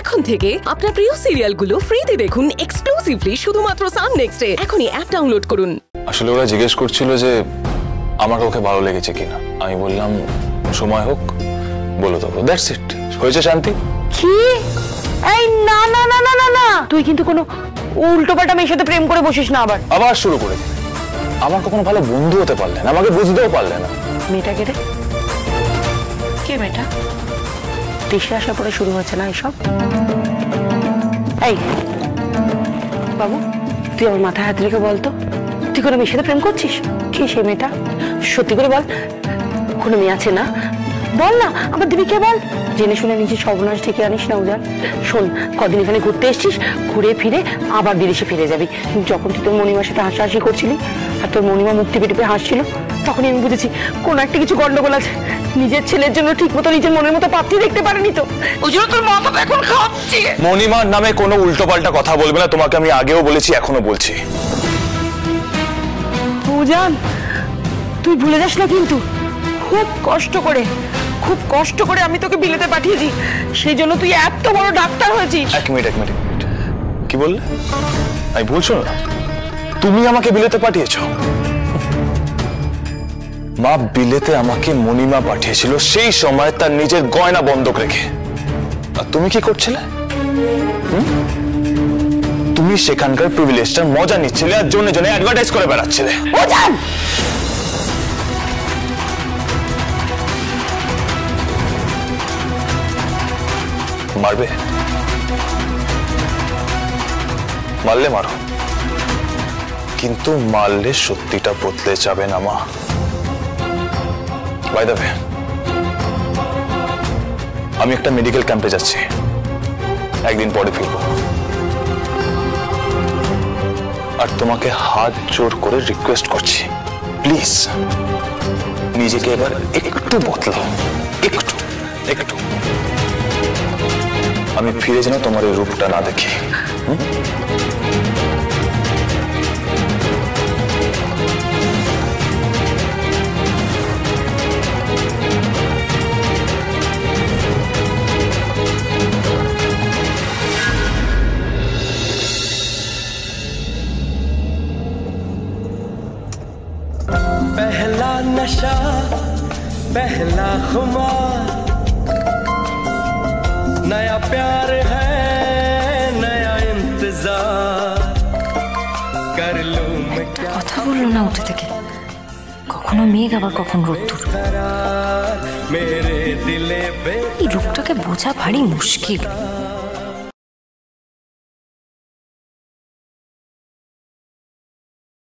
এখন থেকে আপনার প্রিয় সিরিয়ালগুলো ফ্রিতে দেখুন এক্সক্লুসিভলি শুধুমাত্র সান নেক্সটে এখনই অ্যাপ ডাউনলোড করুন। আসলে ওরা জিজ্ঞেস করছিল যে আমার ওকে ভালো লেগেছে কিনা? আমি বললাম সময় হোক বলে দেবো। দ্যাটস ইট হয়েছে শান্তি? কি? এই না না না না না না। তুই কিন্তু কোনো উল্টো পাল্টা মেয়ের সাথে প্রেম করে বসিস না আবার। আবার শুরু করে। আমার কখনো ভালো বন্ধু হতে পারলে না আমাকে বুঝতেও পারলে না। মেয়েটাকে রে কে মেয়েটা? দেশে আসার পরে শুরু হচ্ছে না এসব? এই, বাবু, তুই আমার মাথায় হাত রেখে বলতো তুই কোনো মেয়ের সাথে প্রেম করছিস? কে সে মেয়েটা? সত্যি করে বল। কোনো মেয়ে আছে না? বল না, আমার দিদিকে বল। জেনে শুনে নিজের সর্বনাশ থেকে আনিস না উজান। শোন, কদিন এখানে ঘুরতে এসছিস, ঘুরে ফিরে আবার বিদেশে ফিরে যাবি। যখন তুই তোর মণিমার সাথে হাসাহাসি করছিলি, আর তোর মণিমা মুক্তি পেটে হাসছিল তখনই আমি বুঝেছি কোনো একটা কিছু গন্ডগোল আছে। নিজের ছেলের জন্য ঠিক মতো নিজের মনের মতো পাত্রী দেখতে পারেনি তো। ওই জন্য তোর মাথা এখন খাচ্ছে। মণিমার নামে কোনো উল্টোপাল্টা কথা বলবে না তোমাকে আমি আগেও বলেছি এখনও বলছি। উজান তুই ভুলে যাস না কিন্তু। খুব কষ্ট করে খুব কষ্ট করে আমি তোকে বিলেতে পাঠিয়েছি। সেই জন্য তুই এত বড় ডাক্তার হয়েছিস। এক মিনিট এক মিনিট এক মিনিট। কি বললে? আমি ভুল না? তুমি আমাকে বিলেতে পাঠিয়েছো? মা বিলেতে আমাকে মণিমা পাঠিয়েছিল সেই সময় তার নিজের গয়না বন্ধক রেখে। আর তুমি কি করছিলে? তুমি সেখানকার প্রিভিলেজটার মজা নিচ্ছিলে আর জনে জনে অ্যাডভার্টাইজ করে বেড়াচ্ছিলে। মারবে? মারলে মারো। কিন্তু মারলে সত্যিটা বদলে যাবে না মা। বাই আমি একটা মেডিকেল ক্যাম্পে যাচ্ছি। একদিন পরে ফিরবো। আর তোমাকে হাত জোর করে রিকোয়েস্ট করছি। প্লিজ নিজেকে এবার একটু বদলাও। একটু একটু। আমি ফিরে যেন তোমার এই রূপটা না দেখি। হুম? पहला नशा पहला खुमार नया प्यार है नया इंतजार कर लूं मैं क्या কথা বললো না উঠে থেকে কখনো মেঘ আবার কখন রোদ্দুর करार मेरे दिले पे এই রূপটাকে বোঝা ভারী মুশকিল